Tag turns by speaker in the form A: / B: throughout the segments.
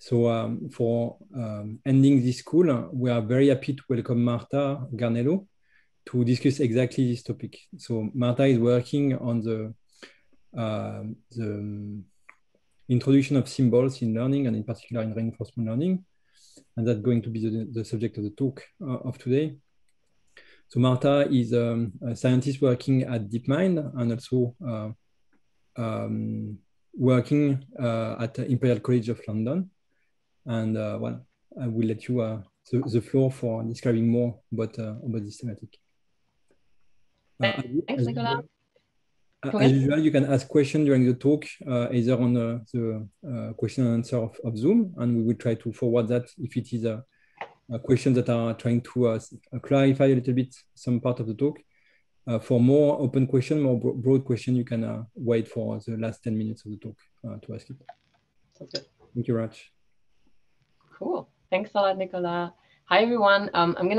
A: So um, for um, ending this call, we are very happy to welcome Marta Garnelo to discuss exactly this topic. So Marta is working on the, uh, the introduction of symbols in learning and in particular in reinforcement learning. And that's going to be the, the subject of the talk uh, of today. So Marta is um, a scientist working at DeepMind and also uh, um, working uh, at Imperial College of London. And uh, well, I will let you uh, the, the floor for describing more about, uh, about this thematic.
B: Uh, Thanks, Nicolas.
A: Uh, as usual, you can ask questions during the talk, uh, either on the, the uh, question and answer of, of, Zoom, and we will try to forward that if it is a, a question that are trying to uh, clarify a little bit some part of the talk. Uh, for more open question, more bro broad question, you can uh, wait for the last 10 minutes of the talk to ask it.
B: Okay.
A: Thank you, Raj.
B: Cool. Thanks a lot, Nicolas. Hi, everyone. Um, I'm going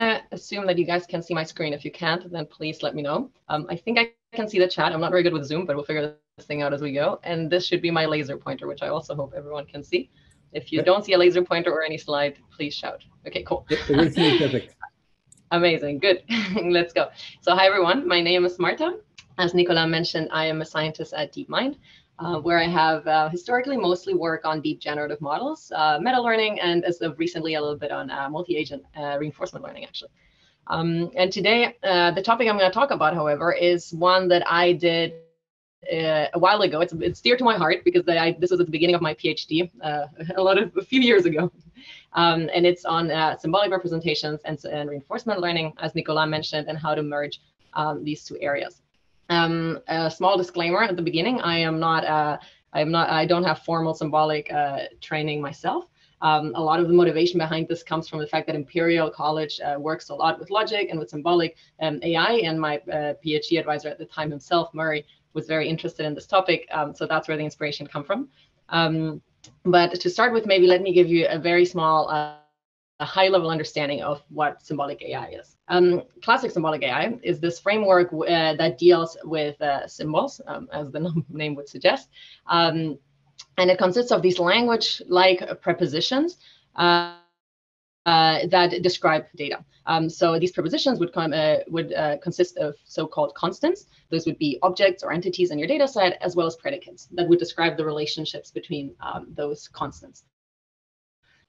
B: to assume that you guys can see my screen. If you can't, then please let me know. Um, I think I can see the chat. I'm not very good with Zoom, but we'll figure this thing out as we go. And this should be my laser pointer, which I also hope everyone can see. If you don't see a laser pointer or any slide, please shout. Okay, cool.
A: perfect.
B: Amazing, good. Let's go. So hi, everyone. My name is Marta. As Nicolas mentioned, I am a scientist at DeepMind. Uh, where I have uh, historically mostly work on deep generative models, uh, meta learning, and as of recently a little bit on uh, multi-agent uh, reinforcement learning, actually. Um, and today, uh, the topic I'm going to talk about, however, is one that I did a while ago. It's, it's dear to my heart because I, this was at the beginning of my PhD a lot of a few years ago. Um, and it's on symbolic representations and, and, reinforcement learning, as Nicolas mentioned, and how to merge um, these two areas. Um, a small disclaimer at the beginning: I am not. Uh, I am not. I don't have formal symbolic uh, training myself. Um, a lot of the motivation behind this comes from the fact that Imperial College uh, works a lot with logic and with symbolic um, AI, and my uh, PhD advisor at the time himself, Murray, was very interested in this topic. Um, so that's where the inspiration come from. Um, but to start with, maybe let me give you a very small uh, a high level understanding of what symbolic AI is. Um, classic symbolic AI is this framework uh, that deals with uh, symbols, um, as the name would suggest. Um, and it consists of these language like propositions. Uh, uh, that describe data. Um, so these propositions would come uh, would uh, consist of so-called constants. Those would be objects or entities in your data set, as well as predicates that would describe the relationships between um, those constants.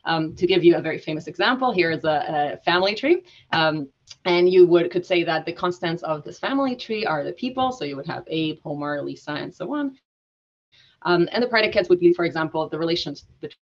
B: Um, to give you a very famous example, here is a, a family tree. Um, and you would could say that the constants of this family tree are the people. So you would have Abe, Homer, Lisa, and so on. Um, and the predicates would be, for example, the relations between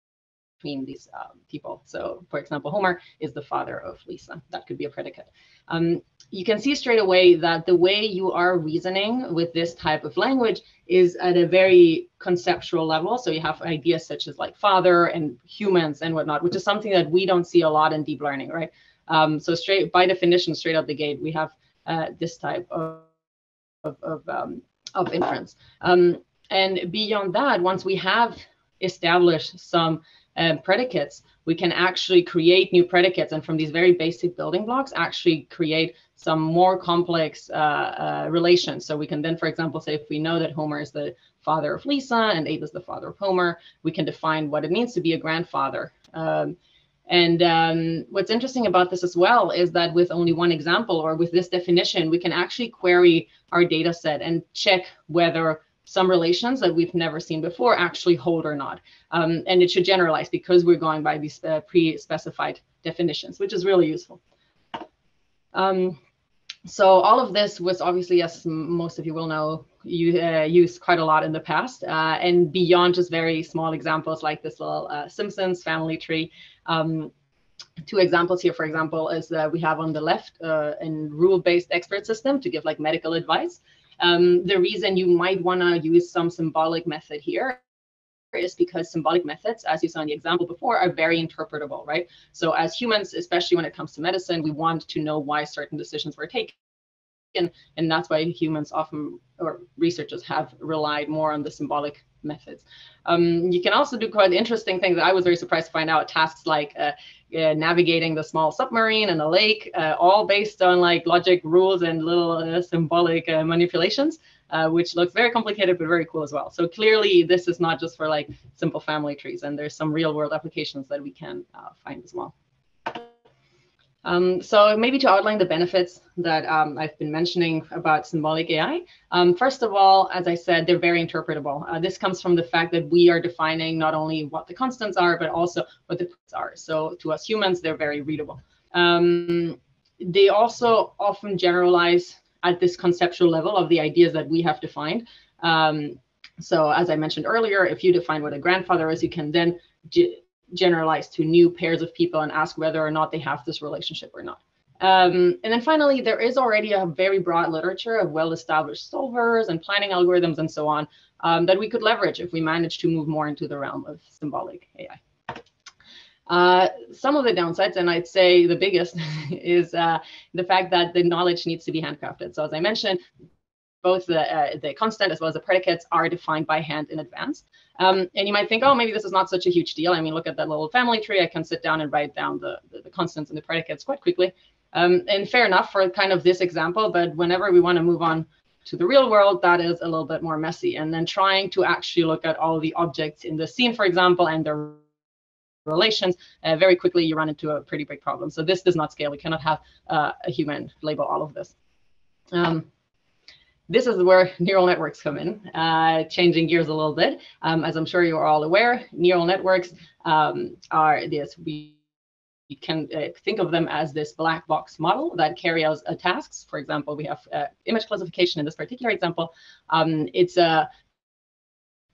B: these um, people. So, for example, Homer is the father of Lisa. That could be a predicate. Um, you can see straight away that the way you are reasoning with this type of language is at a very conceptual level. So you have ideas such as like father and humans and whatnot, which is something that we don't see a lot in deep learning, right? Um, so straight by definition, straight out the gate, we have uh, this type of of of, um, of inference. Um, and beyond that, once we have established some um, predicates, we can actually create new predicates and from these very basic building blocks actually create some more complex uh, uh, relations. So we can then, for example, say if we know that Homer is the father of Lisa and Abe is the father of Homer, we can define what it means to be a grandfather. Um, and um, what's interesting about this as well is that with only one example or with this definition, we can actually query our data set and check whether some relations that we've never seen before actually hold or not. Um, and it should generalize because we're going by these uh, pre-specified definitions, which is really useful. Um, so all of this was obviously, as most of you will know, you uh, used quite a lot in the past uh, and beyond just very small examples like this little uh, Simpsons family tree. Um, two examples here, for example, is that we have on the left uh, a rule-based expert system to give like medical advice. Um, the reason you might want to use some symbolic method here is because symbolic methods, as you saw in the example before, are very interpretable, right? So as humans, especially when it comes to medicine, we want to know why certain decisions were taken. And, and that's why humans often or researchers have relied more on the symbolic methods. Um, you can also do quite interesting things. I was very surprised to find out tasks like uh, uh, navigating the small submarine in a lake, uh, all based on like logic rules and little uh, symbolic uh, manipulations, uh, which looks very complicated but very cool as well. So clearly, this is not just for like simple family trees, and there's some real world applications that we can find as well. Um, so maybe to outline the benefits that um, I've been mentioning about symbolic AI. Um, first of all, as I said, they're very interpretable. Uh, this comes from the fact that we are defining not only what the constants are, but also what the puts are. So to us humans, they're very readable. Um, they also often generalize at this conceptual level of the ideas that we have defined. Um, so as I mentioned earlier, if you define what a grandfather is, you can then generalize to new pairs of people and ask whether or not they have this relationship or not. Um, and then finally, there is already a very broad literature of well-established solvers and planning algorithms and so on um, that we could leverage if we manage to move more into the realm of symbolic AI. Uh, some of the downsides, and I'd say the biggest, is uh, the fact that the knowledge needs to be handcrafted. So as I mentioned, both the, uh, the constant as well as the predicates are defined by hand in advance. Um, and you might think, oh, maybe this is not such a huge deal. I mean, look at that little family tree. I can sit down and write down the, the, the constants and the predicates quite quickly. Um, and fair enough for kind of this example, but whenever we want to move on to the real world, that is a little bit more messy. And then trying to actually look at all the objects in the scene, for example, and their relations, uh, very quickly you run into a pretty big problem. So this does not scale. We cannot have uh, a human label all of this. Um, this is where neural networks come in, uh, changing gears a little bit. Um, as I'm sure you are all aware, neural networks um, are this, we can uh, think of them as this black box model that carry out uh, tasks. For example, we have uh, image classification in this particular example. Um, it's a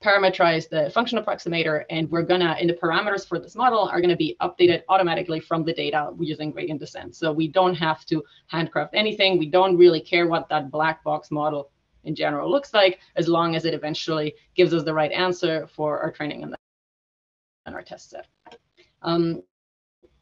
B: parameterized the function approximator, and we're gonna, in the parameters for this model are gonna be updated automatically from the data using gradient descent. So we don't have to handcraft anything. We don't really care what that black box model in general looks like, as long as it eventually gives us the right answer for our training and, our test set. Um,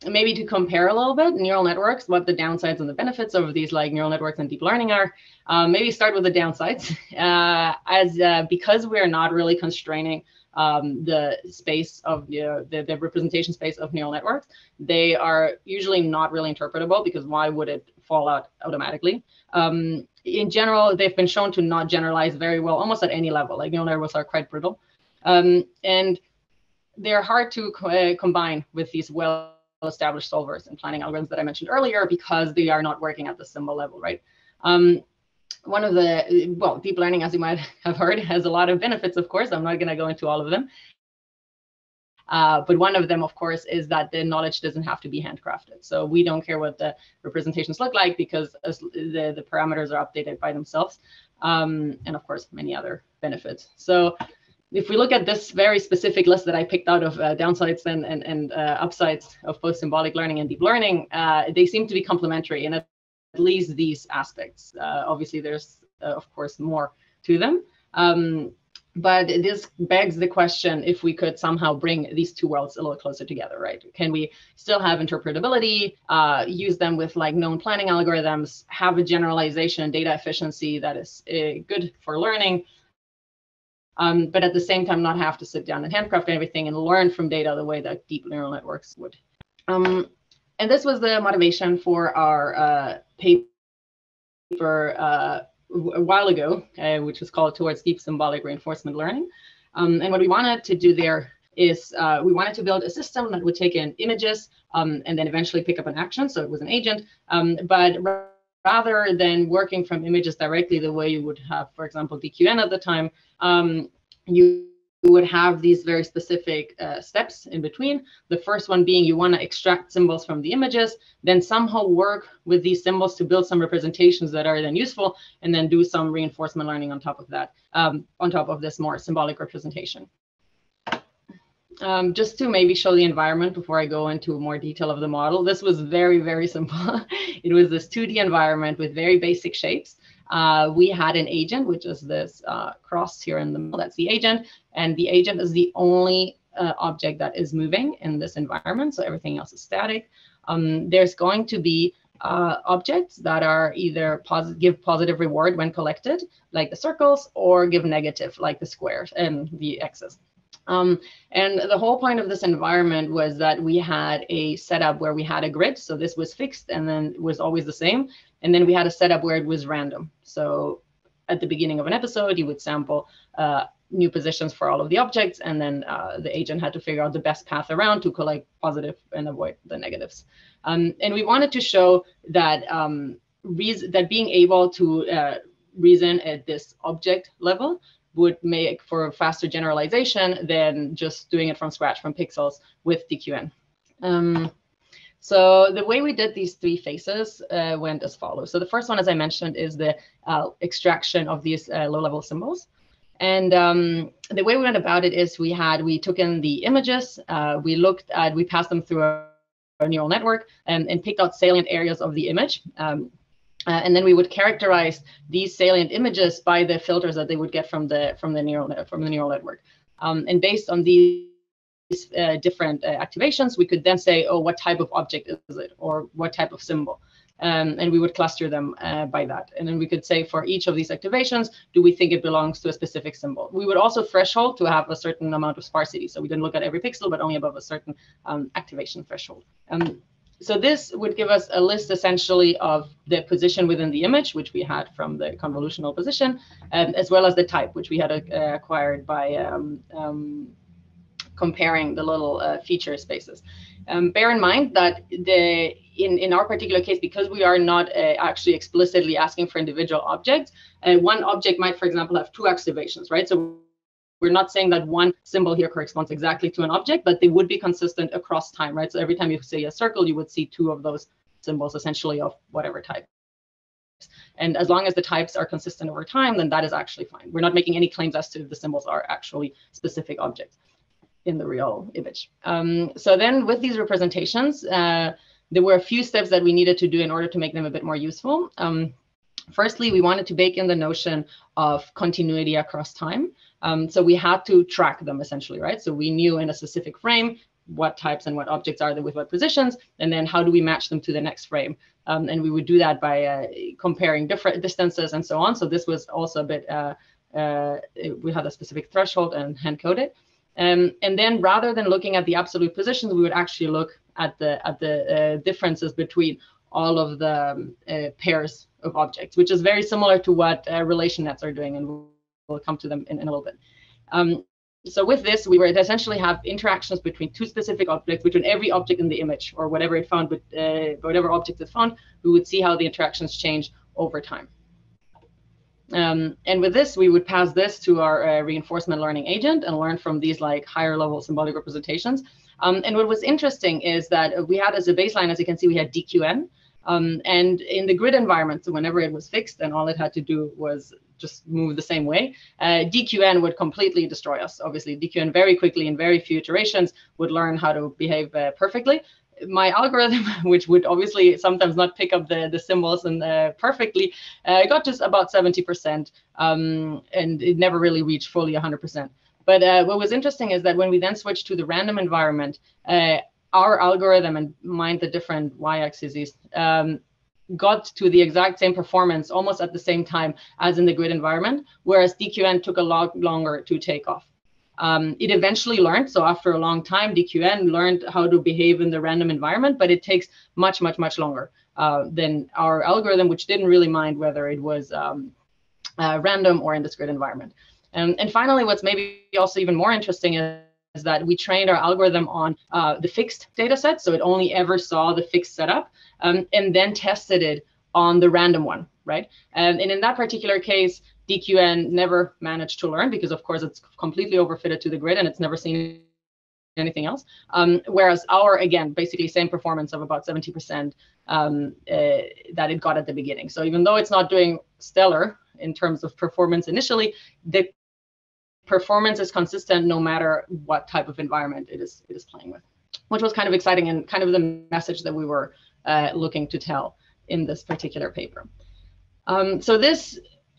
B: maybe to compare a little bit neural networks what the downsides and the benefits of these like neural networks and deep learning are. Um, maybe start with the downsides. Uh, as uh, because we're not really constraining um, the space of know, the, the representation space of neural networks they are usually not really interpretable because why would it fall out automatically? Um, in general they've been shown to not generalize very well almost at any level like neural networks are quite brittle. Um, and they're hard to co uh, combine with these well established solvers and planning algorithms that I mentioned earlier because they are not working at the symbol level, right? Um, one of the, well, deep learning, as you might have heard, has a lot of benefits, of course. I'm not going to go into all of them. Uh, but one of them, of course, is that the knowledge doesn't have to be handcrafted. So we don't care what the representations look like because the, the parameters are updated by themselves. Um, and of course, many other benefits. So if we look at this very specific list that I picked out of uh, downsides and, and, and uh, upsides of both symbolic learning and deep learning, uh, they seem to be complementary in at least these aspects. Uh, obviously, there's, uh, of course, more to them. Um, but this begs the question if we could somehow bring these two worlds a little closer together, right? Can we still have interpretability, uh, use them with like known planning algorithms, have a generalization data efficiency that is good for learning, um, but at the same time not have to sit down and handcraft everything and learn from data the way that deep neural networks would. Um, and this was the motivation for our uh, paper uh, a while ago, uh, which was called Towards Deep Symbolic Reinforcement Learning. Um, and what we wanted to do there is uh, we wanted to build a system that would take in images um, and then eventually pick up an action. So it was an agent, um, but rather than working from images directly the way you would have, for example, DQN at the time, um, you would have these very specific uh, steps in between. The first one being you want to extract symbols from the images, then somehow work with these symbols to build some representations that are then useful, and then do some reinforcement learning on top of that, um, on top of this more symbolic representation. Um, just to maybe show the environment before I go into more detail of the model, this was very, very simple. it was this 2D environment with very basic shapes. Uh, we had an agent, which is this uh, cross here in the middle. That's the agent. And the agent is the only uh, object that is moving in this environment. So everything else is static. Um, there's going to be uh, objects that are either give positive reward when collected, like the circles, or give negative, like the squares and the x's. Um, and the whole point of this environment was that we had a setup where we had a grid. So this was fixed and then was always the same. And then we had a setup where it was random. So at the beginning of an episode, you would sample uh, new positions for all of the objects, and then uh, the agent had to figure out the best path around to collect positive and avoid the negatives. Um, and we wanted to show that um, that being able to uh, reason at this object level would make for a faster generalization than just doing it from scratch from pixels with DQN. Um, so the way we did these three phases uh, went as follows. So the first one, as I mentioned, is the uh, extraction of these uh, low-level symbols. And um, the way we went about it is we had, we took in the images, uh, we looked at, we passed them through a, neural network and, and, picked out salient areas of the image. Um, uh, and then we would characterize these salient images by the filters that they would get from the from the neural from the neural network. Um, and based on these uh, different uh, activations, we could then say, oh, what type of object is it, or what type of symbol um, and we would cluster them uh, by that. And then we could say for each of these activations, do we think it belongs to a specific symbol? We would also threshold to have a certain amount of sparsity. So we didn't look at every pixel, but only above a certain um, activation threshold. So this would give us a list essentially of the position within the image, which we had from the convolutional position, um, as well as the type, which we had uh, acquired by um, um, comparing the little uh, feature spaces. Um, bear in mind that the in, in our particular case, because we are not uh, actually explicitly asking for individual objects, uh, one object might, for example, have two activations, right? So we're not saying that one symbol here corresponds exactly to an object, but they would be consistent across time, right? So every time you say a circle, you would see two of those symbols essentially of whatever type. And as long as the types are consistent over time, then that is actually fine. We're not making any claims as to if the symbols are actually specific objects in the real image. Um, so then with these representations, uh, there were a few steps that we needed to do in order to make them a bit more useful. Um, firstly, we wanted to bake in the notion of continuity across time. Um, so we had to track them essentially, right? So we knew in a specific frame what types and what objects are there with what positions, and then how do we match them to the next frame? Um, and we would do that by uh, comparing different distances and so on. So this was also a bit, uh, uh, we had a specific threshold and hand coded. Um, and then rather than looking at the absolute positions, we would actually look at the at the uh, differences between all of the um, uh, pairs of objects, which is very similar to what uh, relation nets are doing, and we'll, come to them in, in a little bit. Um, so with this, we would essentially have interactions between two specific objects, between every object in the image or whatever it found, but uh, whatever object it found, we would see how the interactions change over time. Um, and with this, we would pass this to our uh, reinforcement learning agent and learn from these like higher level symbolic representations. Um, and what was interesting is that we had as a baseline, as you can see, we had DQN. Um, and in the grid environment, so whenever it was fixed and all it had to do was just move the same way, uh, DQN would completely destroy us. Obviously, DQN very quickly in very few iterations would learn how to behave uh, perfectly my algorithm, which would obviously sometimes not pick up the, the symbols and uh, perfectly, uh, got just about 70%, um, and it never really reached fully 100%. But uh, what was interesting is that when we then switched to the random environment, uh, our algorithm and mind the different y-axes um, got to the exact same performance almost at the same time as in the grid environment, whereas DQN took a lot longer to take off. Um, it eventually learned, so after a long time, DQN learned how to behave in the random environment, but it takes much, much, much longer uh, than our algorithm, which didn't really mind whether it was um, uh, random or in this grid environment. And, and finally, what's maybe also even more interesting is, is that we trained our algorithm on uh, the fixed data set, so it only ever saw the fixed setup, um, and then tested it on the random one, right? And, and in that particular case, DQN never managed to learn because, of course, it's completely overfitted to the grid and it's never seen anything else. Um, whereas our, again, basically same performance of about 70% um, uh, that it got at the beginning. So even though it's not doing stellar in terms of performance initially, the performance is consistent no matter what type of environment it is, it is playing with, which was kind of exciting and kind of the message that we were uh, looking to tell in this particular paper. Um, so this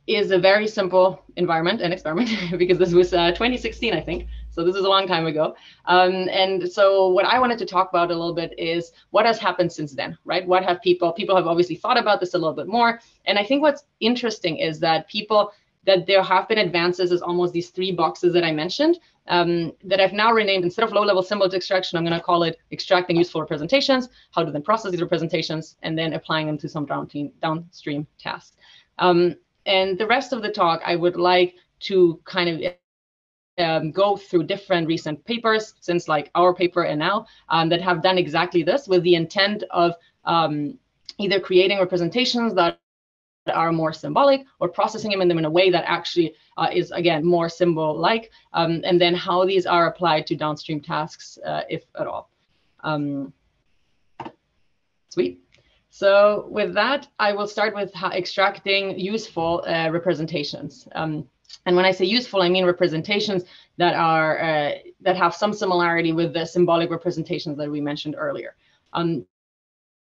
B: is a very simple environment and experiment because this was uh, 2016, I think. So this is a long time ago. Um, and so what I wanted to talk about a little bit is what has happened since then, right? What have people, people have obviously thought about this a little bit more. And I think what's interesting is that people, that there have been advances as almost these three boxes that I mentioned um, that I've now renamed instead of low-level symbols extraction, I'm going to call it extracting useful representations, how to then process these representations, and then applying them to some downstream, downstream tasks. Um, and the rest of the talk, I would like to kind of um, go through different recent papers since like our paper and now um, that have done exactly this with the intent of um, either creating representations that are more symbolic or processing them in them in a way that actually uh, is again more symbol like um, and then how these are applied to downstream tasks uh, if at all. Um, sweet. So with that i will start with extracting useful uh, representations. Um, and when i say useful i mean representations that are uh, that have some similarity with the symbolic representations that we mentioned earlier. Um,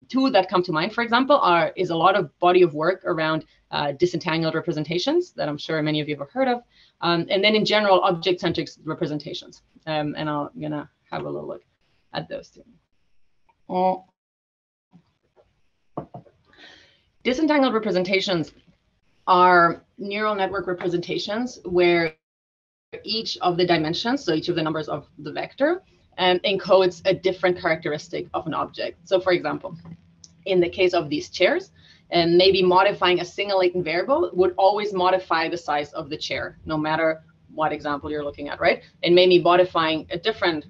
B: two that come to mind, for example, are is a lot of body of work around uh, disentangled representations that I'm sure many of you have heard of, um, and then in general object-centric representations. Um, and I'm gonna have a little look at those two. Disentangled representations are neural network representations where each of the dimensions, so each of the numbers of the vector, um, encodes a different characteristic of an object. So for example, in the case of these chairs, and maybe modifying a single latent variable would always modify the size of the chair, no matter what example you're looking at, right? And maybe modifying a different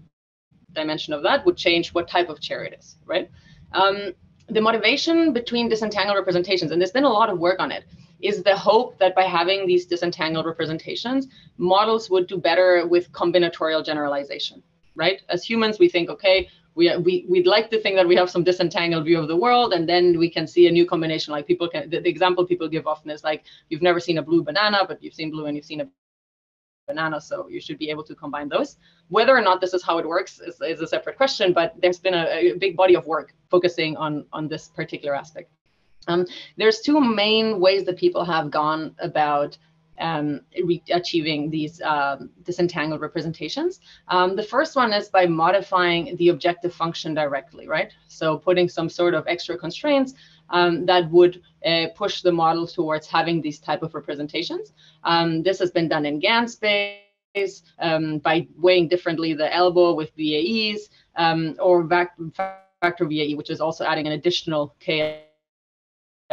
B: dimension of that would change what type of chair it is, right? Um, the motivation between disentangled representations, and there's been a lot of work on it, is the hope that by having these disentangled representations, models would do better with combinatorial generalization, right? As humans, we think, okay, we, we, we'd like to think that we have some disentangled view of the world, and then we can see a new combination. Like people can, the, the example people give often is like, you've never seen a blue banana, but you've seen blue and you've seen a banana, so you should be able to combine those. Whether or not this is how it works is, is a separate question, but there's been a, a, big body of work focusing on, on this particular aspect. Um, there's two main ways that people have gone about um, achieving these um, disentangled representations. Um, the first one is by modifying the objective function directly, right? So putting some sort of extra constraints um, that would uh, push the model towards having these type of representations. Um, this has been done in GAN space by weighing differently the ELBO with VAEs or factor VAE, which is also adding an additional K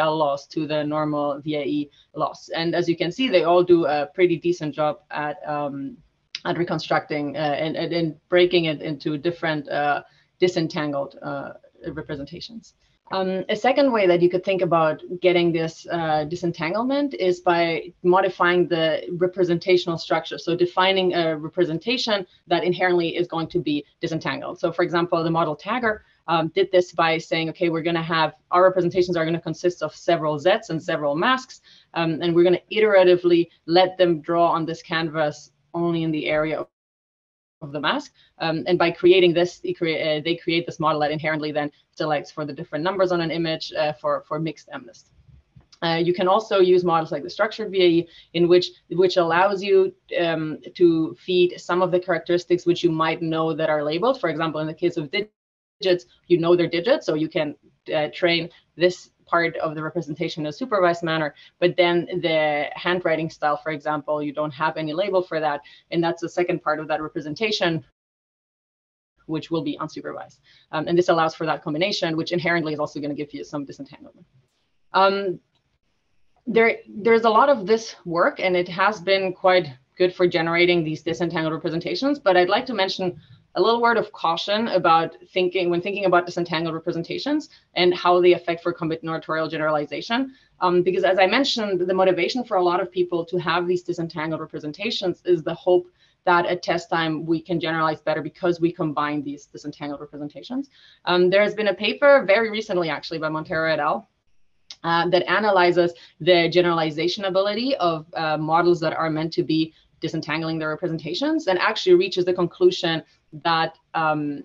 B: loss to the normal VAE loss. And as you can see, they all do a pretty decent job at um, at reconstructing uh, and, and, and, breaking it into different uh, disentangled uh, representations. Um, a second way that you could think about getting this uh, disentanglement is by modifying the representational structure. So defining a representation that inherently is going to be disentangled. So for example, the model tagger um, did this by saying, okay, we're going to have our representations are going to consist of several Zs and several masks, um, and we're going to iteratively let them draw on this canvas only in the area of, the mask. Um, and by creating this, they create, uh, they create, this model that inherently then selects for the different numbers on an image uh, for, for mixed MNIST. Uh, you can also use models like the structured VAE, in which which allows you um, to feed some of the characteristics which you might know that are labeled. For example, in the case of digits, you know their digits, so you can uh, train this part of the representation in a supervised manner. But then the handwriting style, for example, you don't have any label for that. And that's the second part of that representation, which will be unsupervised. Um, and this allows for that combination, which inherently is also going to give you some disentanglement. Um, there, there's a lot of this work, and it has been quite good for generating these disentangled representations. But I'd like to mention a little word of caution about thinking when thinking about disentangled representations and how they affect for combinatorial generalization. Um, because as I mentioned, the motivation for a lot of people to have these disentangled representations is the hope that at test time we can generalize better because we combine these disentangled representations. Um, there has been a paper very recently, actually, by Montero et al. Uh, that analyzes the generalization ability of uh, models that are meant to be disentangling their representations and actually reaches the conclusion that um,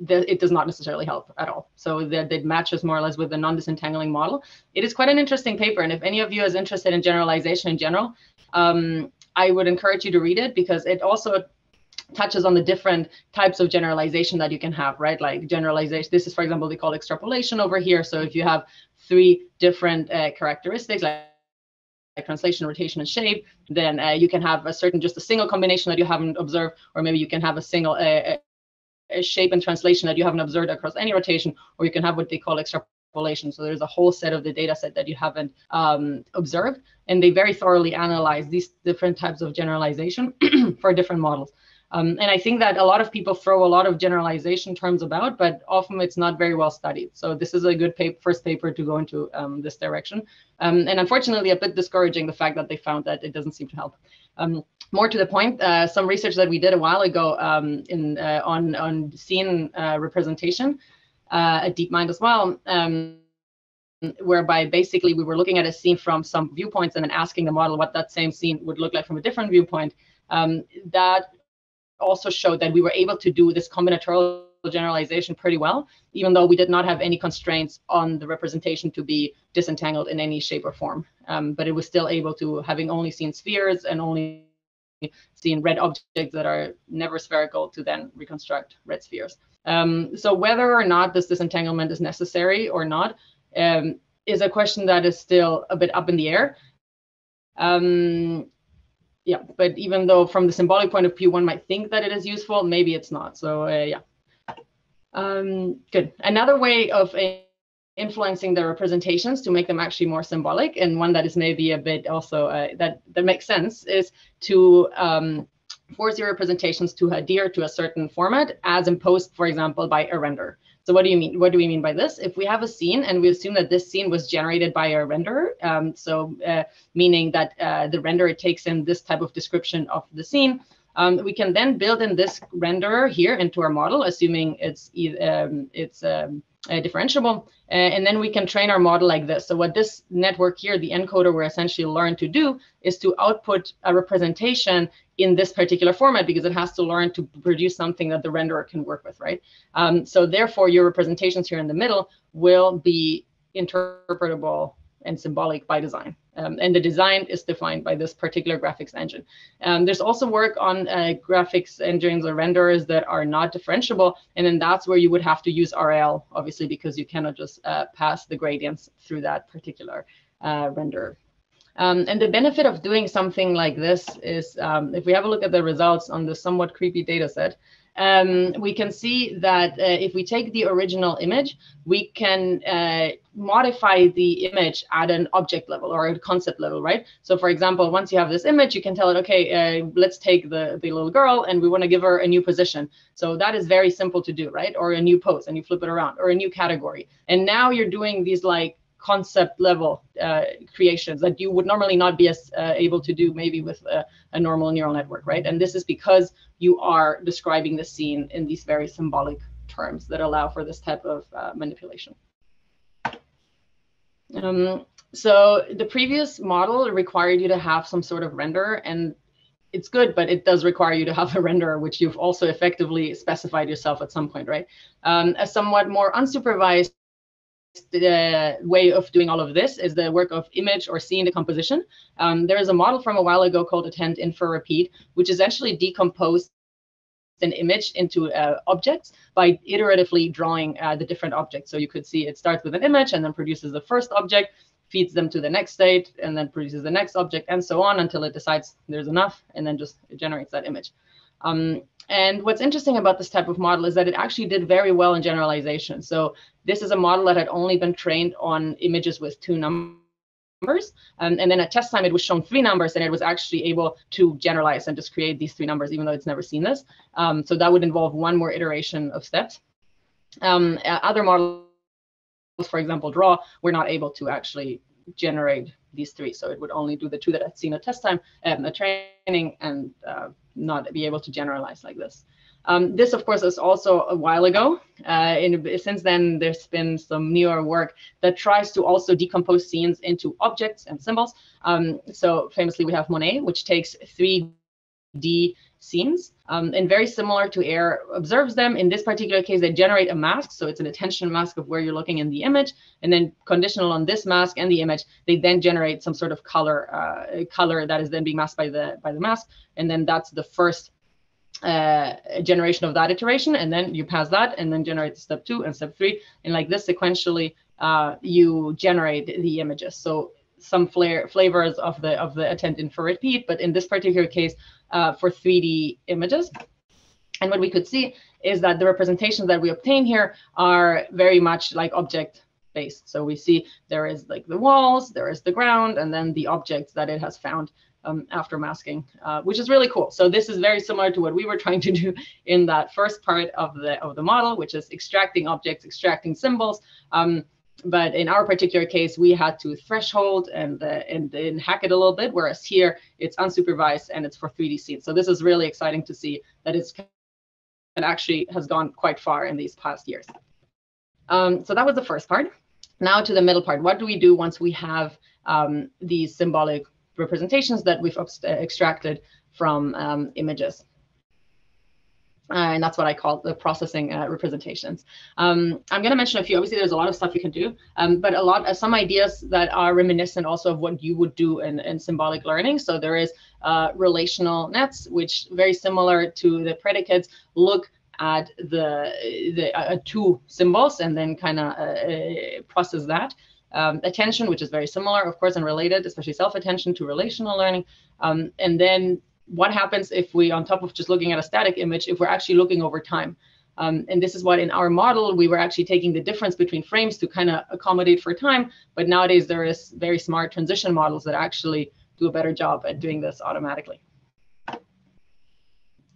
B: that it does not necessarily help at all. So that it matches more or less with the non-disentangling model. It is quite an interesting paper, and if any of you is interested in generalization in general, um, I would encourage you to read it because it also touches on the different types of generalization that you can have, right? Like generalization, this is, for example, they call extrapolation over here. So if you have three different uh, characteristics, like translation, rotation, and shape, then uh, you can have a certain just a single combination that you haven't observed, or maybe you can have a single uh, a shape and translation that you haven't observed across any rotation, or you can have what they call extrapolation. So there's a whole set of the data set that you haven't um, observed, and they very thoroughly analyze these different types of generalization for different models. Um, and I think that a lot of people throw a lot of generalization terms about, but often it's not very well studied. So this is a good paper, first paper to go into um, this direction. Um, and unfortunately, a bit discouraging the fact that they found that it doesn't seem to help. Um, more to the point, uh, some research that we did a while ago um, in uh, on on scene uh, representation uh, at DeepMind as well um, whereby basically we were looking at a scene from some viewpoints and then asking the model what that same scene would look like from a different viewpoint. Um, that also showed that we were able to do this combinatorial generalization pretty well, even though we did not have any constraints on the representation to be disentangled in any shape or form. Um, but it was still able to, having only seen spheres and only seen red objects that are never spherical, to then reconstruct red spheres. Um, so whether or not this disentanglement is necessary or not um, is a question that is still a bit up in the air. Um, yeah, but even though from the symbolic point of view, one might think that it is useful, maybe it's not. So uh, yeah. Um, good. Another way of uh, influencing the representations to make them actually more symbolic, and one that is maybe a bit also uh, that that makes sense, is to um, force your representations to adhere to a certain format, as imposed, for example, by a render. So what do you mean? What do we mean by this? If we have a scene and we assume that this scene was generated by a renderer, um, so uh, meaning that uh, the renderer takes in this type of description of the scene, um, we can then build in this renderer here into our model, assuming it's um, it's um, uh, differentiable, uh, and then we can train our model like this. So what this network here, the encoder, will essentially learn to do is to output a representation in this particular format because it has to learn to produce something that the renderer can work with, right? Um, so therefore, your representations here in the middle will be interpretable and symbolic by design. Um, and the design is defined by this particular graphics engine. Um, there's also work on uh, graphics engines or renderers that are not differentiable. And then that's where you would have to use RL, obviously, because you cannot just uh, pass the gradients through that particular uh, renderer. Um, and the benefit of doing something like this is um, if we have a look at the results on the somewhat creepy data set, um, we can see that uh, if we take the original image, we can uh, modify the image at an object level or a concept level, right? So for example, once you have this image, you can tell it, okay, uh, let's take the, the little girl and we want to give her a new position. So that is very simple to do, right? Or a new pose and you flip it around or a new category. And now you're doing these like concept level uh, creations that you would normally not be as uh, able to do maybe with a, a, normal neural network, right? And this is because you are describing the scene in these very symbolic terms that allow for this type of uh, manipulation. Um, so the previous model required you to have some sort of render and it's good, but it does require you to have a renderer, which you've also effectively specified yourself at some point, right? Um, a somewhat more unsupervised the way of doing all of this is the work of image or scene decomposition. Um, there is a model from a while ago called attend infer repeat, which essentially decomposed an image into uh, objects by iteratively drawing uh, the different objects. So you could see it starts with an image and then produces the first object, feeds them to the next state, and then produces the next object, and so on until it decides there's enough, and then just generates that image. Um, and what's interesting about this type of model is that it actually did very well in generalization. So this is a model that had only been trained on images with two numbers. Um, and then at test time, it was shown three numbers, and it was actually able to generalize and just create these three numbers, even though it's never seen this. Um, so that would involve one more iteration of steps. Um, other models, for example, DRAW, we're not able to actually generate these three. So it would only do the two that had seen at test time, um, the training, and uh, not be able to generalize like this. Um, this, of course, is also a while ago. Uh, in, since then, there's been some newer work that tries to also decompose scenes into objects and symbols. Um, so famously, we have MONet, which takes 3D scenes um, and very similar to AIR observes them. In this particular case, they generate a mask. So it's an attention mask of where you're looking in the image. And then conditional on this mask and the image, they then generate some sort of color uh, color that is then being masked by the by the mask. And then that's the first uh, generation of that iteration, and then you pass that, and then generate step two and step three, and like this sequentially, uh, you generate the images. So some flair, flavors of the of the attend infer repeat, but in this particular case, uh, for 3D images. And what we could see is that the representations that we obtain here are very much like object based. So we see there is like the walls, there is the ground, and then the objects that it has found um, after masking, uh, which is really cool. So this is very similar to what we were trying to do in that first part of the of the model, which is extracting objects, extracting symbols. Um, but in our particular case, we had to threshold and, uh, and, and hack it a little bit, whereas here it's unsupervised and it's for 3D scenes. So this is really exciting to see that it's it actually has gone quite far in these past years. Um, so that was the first part. Now to the middle part. What do we do once we have um, these symbolic representations that we've extracted from um, images? Uh, and that's what I call the processing uh, representations. Um, I'm going to mention a few. Obviously, there's a lot of stuff you can do, um, but a lot of some ideas that are reminiscent also of what you would do in, in symbolic learning. So there is uh, relational nets, which very similar to the predicates look at the, the uh, two symbols and then kind of uh, uh, process that. Um, attention, which is very similar, of course, and related, especially self-attention to relational learning. Um, and then what happens if we, on top of just looking at a static image, if we're actually looking over time? Um, and this is what in our model, we were actually taking the difference between frames to kind of accommodate for time. But nowadays, there is very smart transition models that actually do a better job at doing this automatically.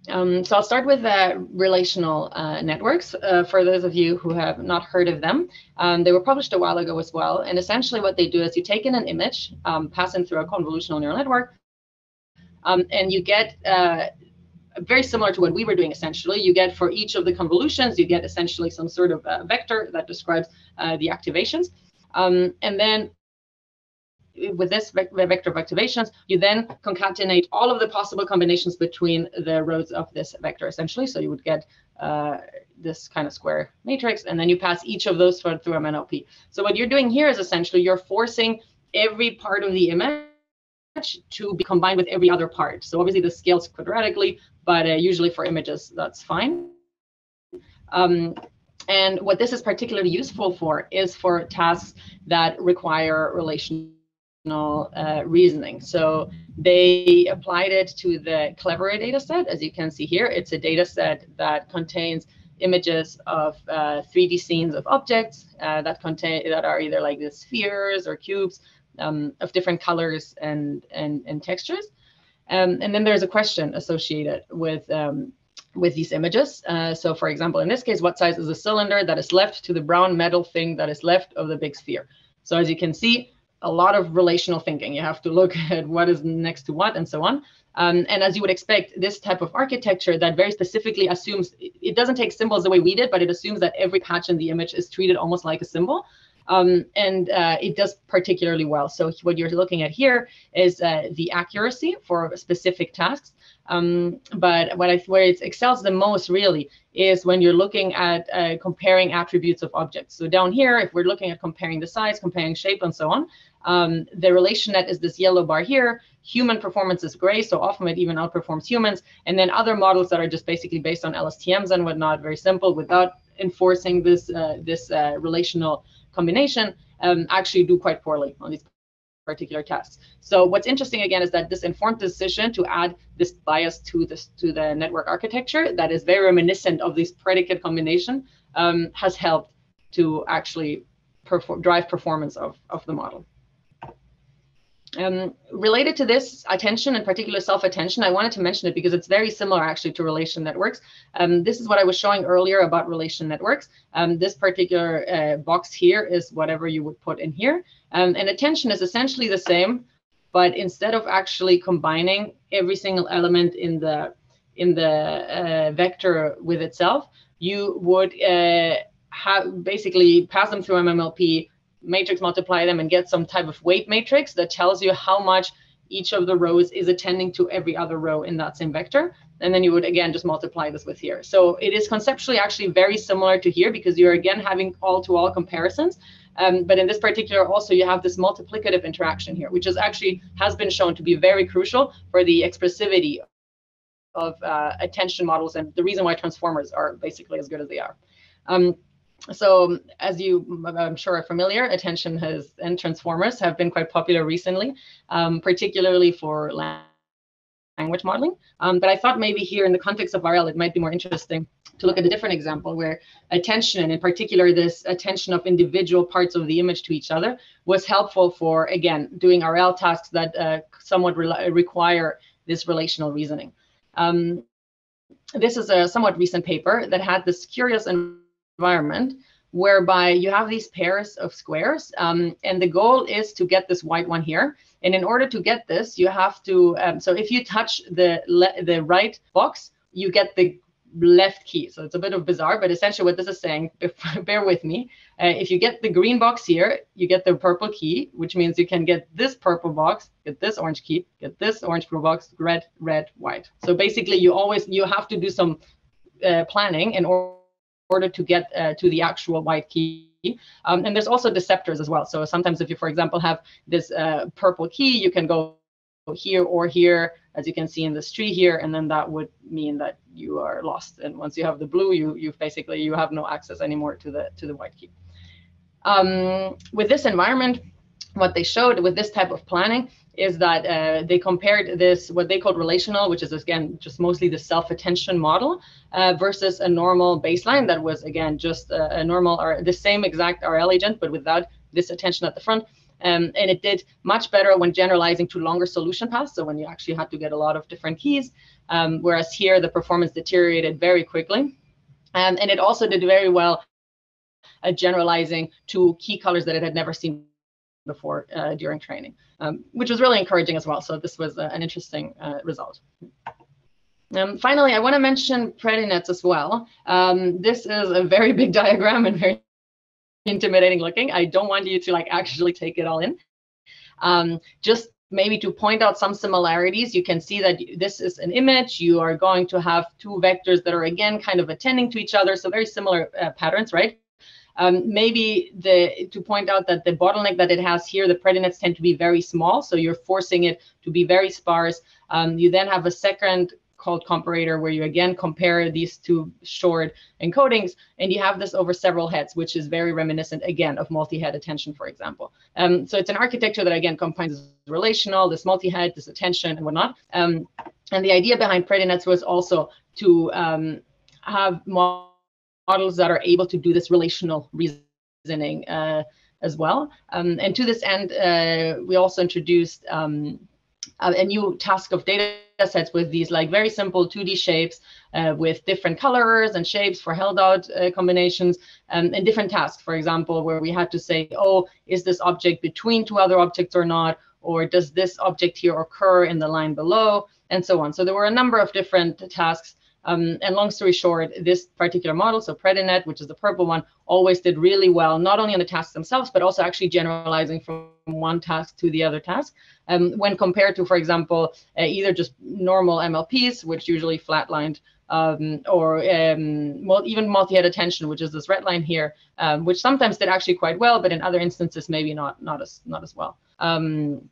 B: Um, so I'll start with uh, relational uh, networks. Uh, for those of you who have not heard of them, um, they were published a while ago as well. And essentially what they do is you take in an image, um, pass in through a convolutional neural network, um, and you get uh, very similar to what we were doing essentially. You get for each of the convolutions, you get essentially some sort of uh, vector that describes uh, the activations. Um, and then with this vector of activations, you then concatenate all of the possible combinations between the rows of this vector, essentially. So you would get uh, this kind of square matrix, and then you pass each of those through MNLP. So what you're doing here is essentially you're forcing every part of the image to be combined with every other part. So obviously this scales quadratically, but uh, usually for images, that's fine. Um, and what this is particularly useful for is for tasks that require relational uh, reasoning. So they applied it to the CLEVR data set. As you can see here, it's a data set that contains images of uh, 3D scenes of objects uh, that contain that are either like the spheres or cubes um, of different colors and and, and textures. Um, and then there's a question associated with um, with these images. Uh, so for example, in this case, what size is the cylinder that is left to the brown metal thing that is left of the big sphere? So as you can see, a lot of relational thinking. You have to look at what is next to what and so on. Um, and as you would expect, this type of architecture that very specifically assumes, it doesn't take symbols the way we did, but it assumes that every patch in the image is treated almost like a symbol. Um, and uh, it does particularly well. So what you're looking at here is uh, the accuracy for specific tasks. Um, but what I, where it excels the most really is when you're looking at uh, comparing attributes of objects. So down here, if we're looking at comparing the size, comparing shape, and so on, um, the relation net is this yellow bar here. Human performance is gray, so often it even outperforms humans. And then other models that are just basically based on LSTMs and whatnot, very simple, without enforcing this uh, this uh, relational combination, um, actually do quite poorly on these particular tests. So what's interesting again is that this informed decision to add this bias to this to the network architecture that is very reminiscent of this predicate combination um, has helped to actually perform, drive performance of, of the model. Um, related to this attention and particular self-attention, I wanted to mention it because it's very similar actually to relation networks. Um, this is what I was showing earlier about relation networks. Um, this particular uh, box here is whatever you would put in here. Um, and attention is essentially the same, but instead of actually combining every single element in the in the uh, vector with itself, you would uh, have basically pass them through MMLP, matrix multiply them and get some type of weight matrix that tells you how much each of the rows is attending to every other row in that same vector. And then you would again just multiply this with here. So it is conceptually actually very similar to here because you're again having all to all comparisons. Um, but in this particular also you have this multiplicative interaction here, which is actually has been shown to be very crucial for the expressivity of uh, attention models and the reason why transformers are basically as good as they are. Um, so as you I'm sure are familiar, attention has and transformers have been quite popular recently, um, particularly for language modeling. Um, but I thought maybe here in the context of RL, it might be more interesting to look at a different example where attention, and in particular this attention of individual parts of the image to each other, was helpful for, again, doing RL tasks that uh, somewhat re require this relational reasoning. Um, this is a somewhat recent paper that had this curious environment whereby you have these pairs of squares um, and the goal is to get this white one here. And in order to get this you have to um, so if you touch the the right box you get the left key. So it's a bit of bizarre but essentially what this is saying bear with me uh, if you get the green box here you get the purple key which means you can get this purple box get this orange key get this orange blue box red red white. So basically you always you have to do some uh, planning in order order to get uh, to the actual white key. Um, and there's also deceptors as well. So sometimes if you, for example, have this uh, purple key, you can go here or here, as you can see in this tree here, and then that would mean that you are lost. And once you have the blue, you you basically you have no access anymore to the to the white key. Um, with this environment, what they showed with this type of planning is that uh, they compared this, what they called relational, which is again, just mostly the self-attention model uh, versus a normal baseline that was again, just a, a, normal or the same exact RL agent, but without this attention at the front. Um, and it did much better when generalizing to longer solution paths. So when you actually had to get a lot of different keys, um, whereas here the performance deteriorated very quickly. Um, and it also did very well at generalizing to key colors that it had never seen before uh, during training, um, which was really encouraging as well. So this was uh, an interesting uh, result. Um, finally, I want to mention PrediNets as well. Um, this is a very big diagram and very intimidating looking. I don't want you to like actually take it all in. Um, just maybe to point out some similarities, you can see that this is an image. You are going to have two vectors that are again kind of attending to each other. So very similar uh, patterns, right? Um, maybe the to point out that the bottleneck that it has here, the predinets tend to be very small, so you're forcing it to be very sparse. Um, you then have a second called comparator where you again compare these two short encodings and you have this over several heads which is very reminiscent again of multi-head attention for example um, so it's an architecture that again combines relational this multi-head this attention and whatnot um, and the idea behind predinets was also to um, have more models that are able to do this relational reasoning uh, as well. Um, and to this end, uh, we also introduced um, a, a, new task of data sets with these like very simple 2D shapes uh, with different colors and shapes for held out uh, combinations um, and different tasks, for example, where we had to say, oh, is this object between two other objects or not? Or does this object here occur in the line below? And so on. So there were a number of different tasks um, and long story short, this particular model, so Predinet, which is the purple one, always did really well, not only on the tasks themselves, but also actually generalizing from one task to the other task. Um, when compared to, for example, uh, either just normal MLPs, which usually flatlined, um, or um, even multi-head attention, which is this red line here, um, which sometimes did actually quite well, but in other instances maybe not not as not as well. Um,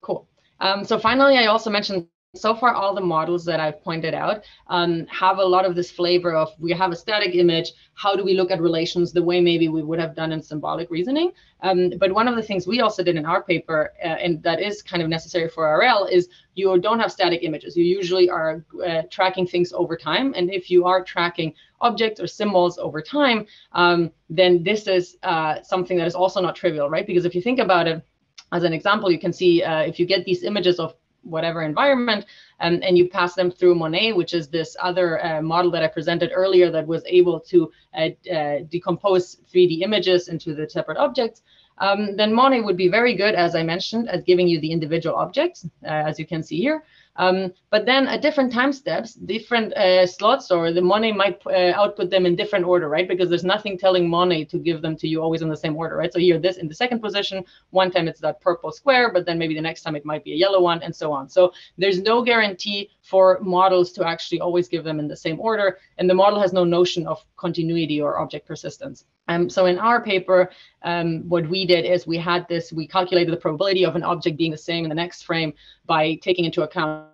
B: cool. Um, so finally, I also mentioned so far all the models that i've pointed out um, have a lot of this flavor of we have a static image. How do we look at relations the way maybe we would have done in symbolic reasoning? Um, but one of the things we also did in our paper uh, and that is kind of necessary for rl is you don't have static images. You usually are uh, tracking things over time. And if you are tracking objects or symbols over time um, then this is uh, something that is also not trivial right? Because if you think about it as an example, you can see uh, if you get these images of whatever environment, um, and you pass them through MONet, which is this other uh, model that I presented earlier that was able to uh, uh, decompose 3D images into the separate objects, um, then MONet would be very good, as I mentioned, at giving you the individual objects, uh, as you can see here. Um, but then at different time steps, different uh, slots or the MONet might uh, output them in different order, right? Because there's nothing telling MONet to give them to you always in the same order, right? So here, this in the second position, one time it's that purple square, but then maybe the next time it might be a yellow one and so on. So there's no guarantee for models to actually always give them in the same order. And the model has no notion of continuity or object persistence. Um, so in our paper, um, what we did is we had this, we calculated the probability of an object being the same in the next frame by taking into account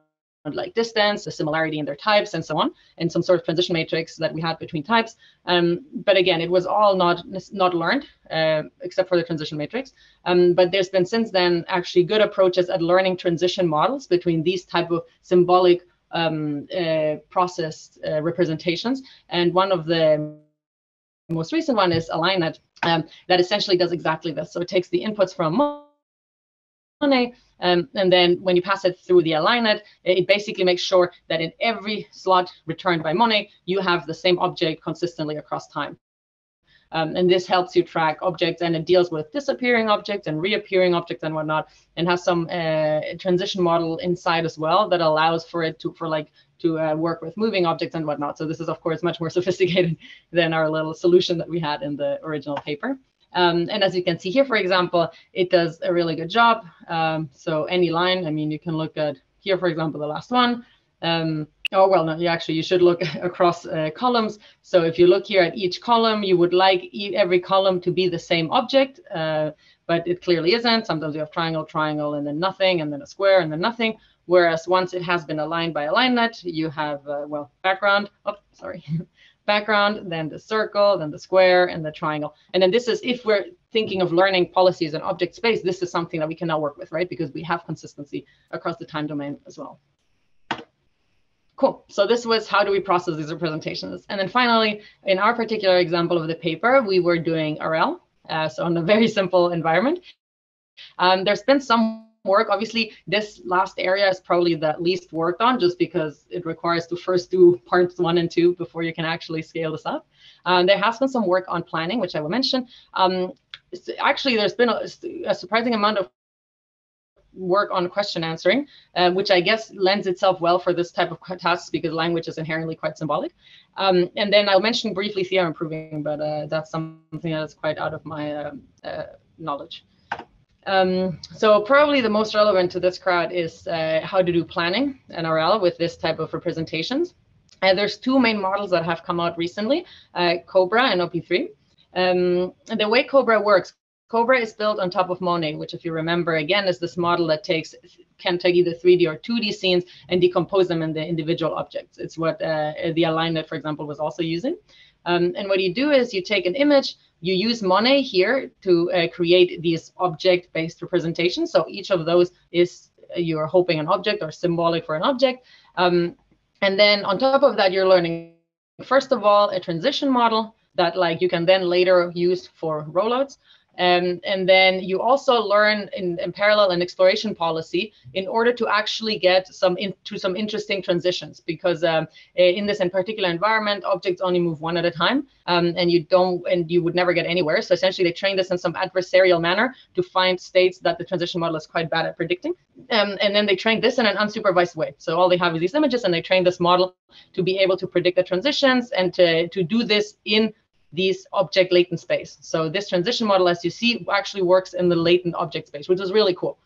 B: like distance, the similarity in their types, and so on, and some sort of transition matrix that we had between types. Um, but again, it was all not not learned, uh, except for the transition matrix. Um, but there's been since then actually good approaches at learning transition models between these type of symbolic um, uh, process uh, representations. And one of the most recent one is AlignNet um, that essentially does exactly this. So it takes the inputs from um, and then when you pass it through the AlignNet, it basically makes sure that in every slot returned by MONet, you have the same object consistently across time. Um, and this helps you track objects and it deals with disappearing objects and reappearing objects and whatnot and has some uh, transition model inside as well that allows for it to for like to uh, work with moving objects and whatnot. So this is of course much more sophisticated than our little solution that we had in the original paper. Um, and as you can see here, for example, it does a really good job. Um, so AlignNet, I mean, you can look at here, for example, the last one. Um, oh, well, no, you actually, you should look across uh, columns. So if you look here at each column, you would like every column to be the same object, uh, but it clearly isn't. Sometimes you have triangle, triangle, and then nothing, and then a square, and then nothing. Whereas once it has been aligned by AlignNet, you have, uh, well, background, oh, sorry, background, then the circle, then the square, and the triangle. And then this is, if we're thinking of learning policies in object space, this is something that we can now work with, right? Because we have consistency across the time domain as well. Cool. So this was how do we process these representations? And then finally, in our particular example of the paper, we were doing RL, uh, so in a very simple environment. Um, there's been some work. Obviously, this last area is probably the least worked on just because it requires to first do parts one and two before you can actually scale this up. Um, there has been some work on planning, which I will mention. Um, actually, there's been a, a, surprising amount of work on question answering, uh, which I guess lends itself well for this type of tasks because language is inherently quite symbolic. Um, and then I'll mention briefly theorem proving, but uh, that's something that's quite out of my uh, uh knowledge. Um, so probably the most relevant to this crowd is uh, how to do planning in RL with this type of representations. And there's two main models that have come out recently, uh, Cobra and OP3. Um, the way Cobra works, Cobra is built on top of MONet, which if you remember, again, is this model that takes can take either 3D or 2D scenes and decompose them into individual objects. It's what uh, the AlignNet, for example, was also using. Um, and what you do is you take an image, you use MONet here to uh, create these object-based representations. So each of those is uh, you're hoping an object or symbolic for an object. Um, and then on top of that, you're learning, first of all, a transition model that like you can then later use for rollouts. Um, and then you also learn in, in, parallel an exploration policy in order to actually get some into some interesting transitions because um, in this in particular environment, objects only move one at a time um, and you don't and you would never get anywhere. So essentially they train this in some adversarial manner to find states that the transition model is quite bad at predicting. Um, and then they train this in an unsupervised way. So all they have is these images and they train this model to be able to predict the transitions and to, to do this in these object latent space. So this transition model, as you see, actually works in the latent object space, which is really cool.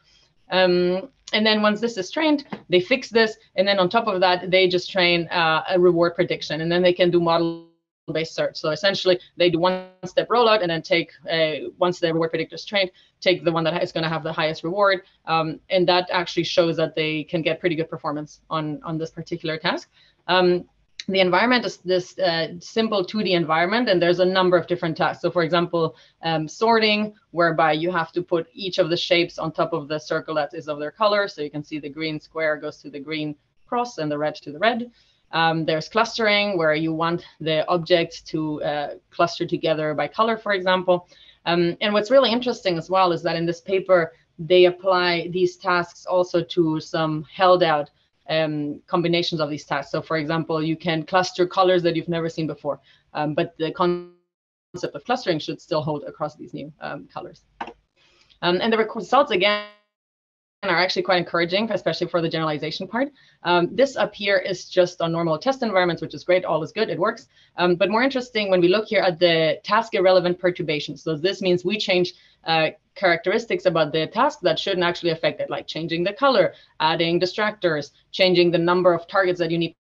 B: Um, and then once this is trained, they fix this. And then on top of that, they just train uh, a reward prediction. And then they can do model based search. So essentially, they do one step rollout and then take, uh, once the reward predictor is trained, take the one that is going to have the highest reward. Um, and that actually shows that they can get pretty good performance on, on this particular task. Um, the environment is this uh, simple 2D environment, and there's a number of different tasks. So, for example, um, sorting, whereby you have to put each of the shapes on top of the circle that is of their color. So you can see the green square goes to the green cross and the red to the red. Um, there's clustering, where you want the objects to uh, cluster together by color, for example. Um, and what's really interesting as well is that in this paper, they apply these tasks also to some held out um, combinations of these tasks. So for example, you can cluster colors that you've never seen before, um, but the concept of clustering should still hold across these new um, colors. Um, and the results, again, are actually quite encouraging, especially for the generalization part. Um, this up here is just on normal test environments, which is great, all is good, it works. Um, but more interesting when we look here at the task irrelevant perturbations. So this means we change uh, characteristics about the task that shouldn't actually affect it, like changing the color, adding distractors, changing the number of targets that you need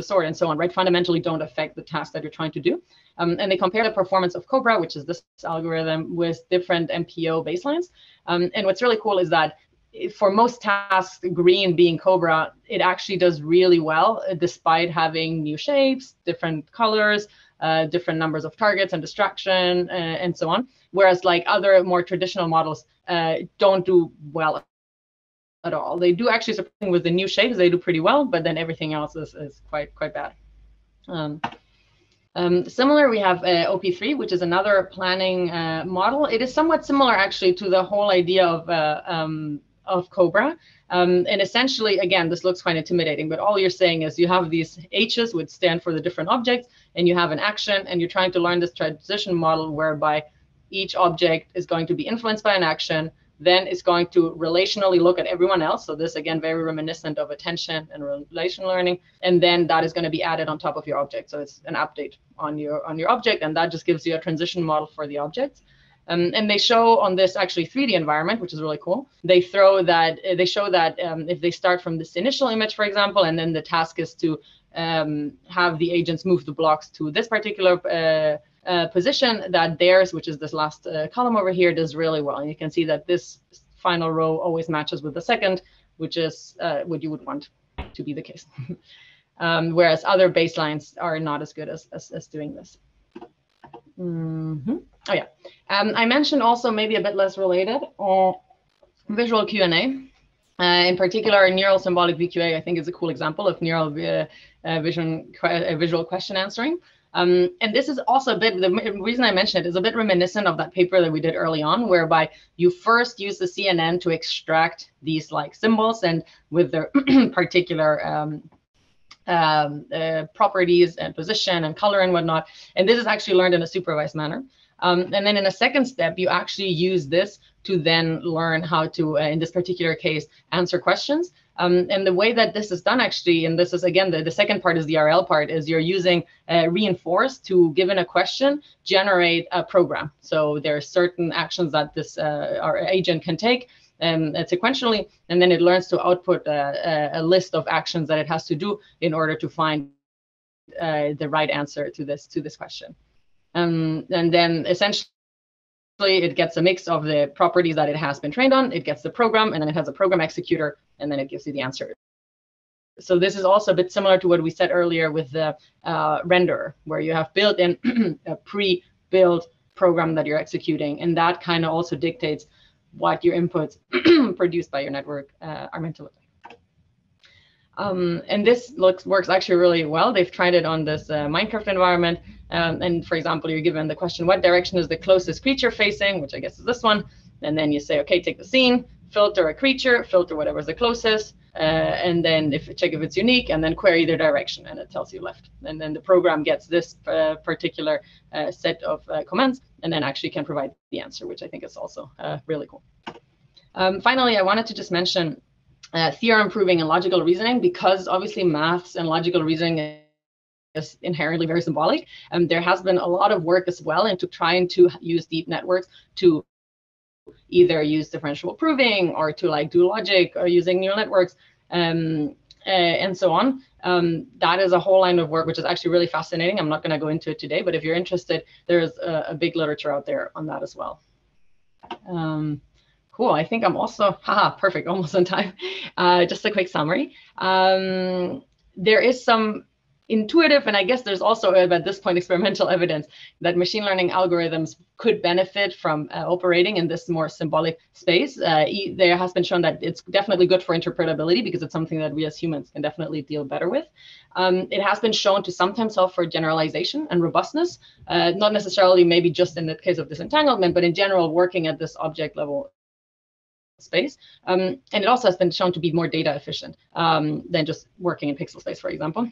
B: sort and so on, right? Fundamentally don't affect the task that you're trying to do. Um, and they compare the performance of Cobra, which is this algorithm, with different MPO baselines. Um, and what's really cool is that for most tasks, green being Cobra, it actually does really well uh, despite having new shapes, different colors, uh, different numbers of targets and distraction, uh, and so on. Whereas like other more traditional models uh, don't do well at all. They do actually something with the new shapes, they do pretty well, but then everything else is, is quite quite bad. Um, um, similar, we have uh, OP3, which is another planning uh, model. It is somewhat similar actually to the whole idea of uh, um, of Cobra. Um, and essentially, again, this looks quite intimidating, but all you're saying is you have these H's which stand for the different objects, and you have an action, and you're trying to learn this transition model whereby each object is going to be influenced by an action, then it's going to relationally look at everyone else. So this, again, very reminiscent of attention and relation learning. And then that is going to be added on top of your object. So it's an update on your on your object, and that just gives you a transition model for the objects. Um, and they show on this actually 3D environment, which is really cool. They throw that they show that um, if they start from this initial image, for example, and then the task is to um, have the agents move the blocks to this particular uh, uh, position, that theirs, which is this last uh, column over here, does really well. And you can see that this final row always matches with the second, which is uh, what you would want to be the case. Um, whereas other baselines are not as good as, as, as doing this. Mm -hmm. Oh yeah, um, I mentioned also maybe a bit less related, uh, visual Q&A. Uh, in particular, neural symbolic VQA, I think is a cool example of neural uh, uh vision, uh, visual question answering. Um, and this is also a bit, the reason I mentioned it is a bit reminiscent of that paper that we did early on, whereby you first use the CNN to extract these like symbols and with their particular um, um, uh, properties and position and color and whatnot. And this is actually learned in a supervised manner. Um, and then in a second step, you actually use this to then learn how to, uh, in this particular case, answer questions. Um, and the way that this is done actually, and this is again, the, the second part is the RL part, is you're using uh, reinforce to, given a question, generate a program. So there are certain actions that this uh, our agent can take um, sequentially, and then it learns to output a, a, list of actions that it has to do in order to find uh, the right answer to this to this question. Um, and then essentially it gets a mix of the properties that it has been trained on, it gets the program, and then it has a program executor, and then it gives you the answer. So this is also a bit similar to what we said earlier with the uh, renderer, where you have built in a pre-built program that you're executing, and that kind of also dictates what your inputs produced by your network uh, are meant to look like. Um, and this looks works actually really well. They've tried it on this uh, Minecraft environment. Um, and for example, you're given the question, what direction is the closest creature facing, which I guess is this one. And then you say, okay, take the scene, filter a creature, filter whatever's the closest, uh, and then if check if it's unique, and then query the direction, and it tells you left. And then the program gets this uh, particular uh, set of uh, commands, and then actually can provide the answer, which I think is also uh, really cool. Um, finally, I wanted to just mention uh, theorem proving and logical reasoning because obviously maths and logical reasoning is inherently very symbolic. And there has been a lot of work as well into trying to use deep networks to either use differentiable proving or to like do logic or using neural networks um, uh, and so on. Um, that is a whole line of work which is actually really fascinating. I'm not going to go into it today, but if you're interested, there's a, a big literature out there on that as well. Um, cool. I think I'm also, haha, perfect, almost on time. Uh, just a quick summary. Um, there is some intuitive, and I guess there's also at this point experimental evidence that machine learning algorithms could benefit from uh, operating in this more symbolic space. Uh, there has been shown that it's definitely good for interpretability because it's something that we as humans can definitely deal better with. Um, it has been shown to sometimes help for generalization and robustness, uh, not necessarily maybe just in the case of disentanglement, but in general, working at this object level space. Um, and it also has been shown to be more data efficient um, than just working in pixel space, for example.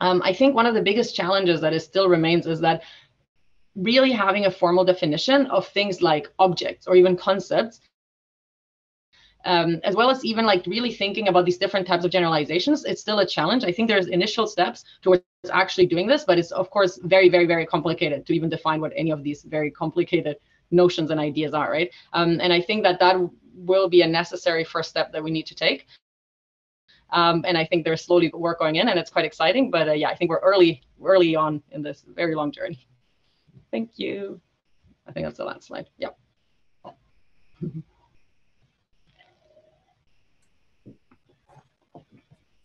B: Um, I think one of the biggest challenges that is still remains is that really having a formal definition of things like objects or even concepts um, as well as even like really thinking about these different types of generalizations, it's still a challenge. I think there's initial steps towards actually doing this, but it's of course very, very, very complicated to even define what any of these very complicated notions and ideas are, right? Um, and I think that that will be a necessary first step that we need to take. Um, and I think there's slowly work going in, and it's quite exciting. But uh, yeah, I think we're early, early on in this very long journey. Thank you. I think that's the last slide. Yep.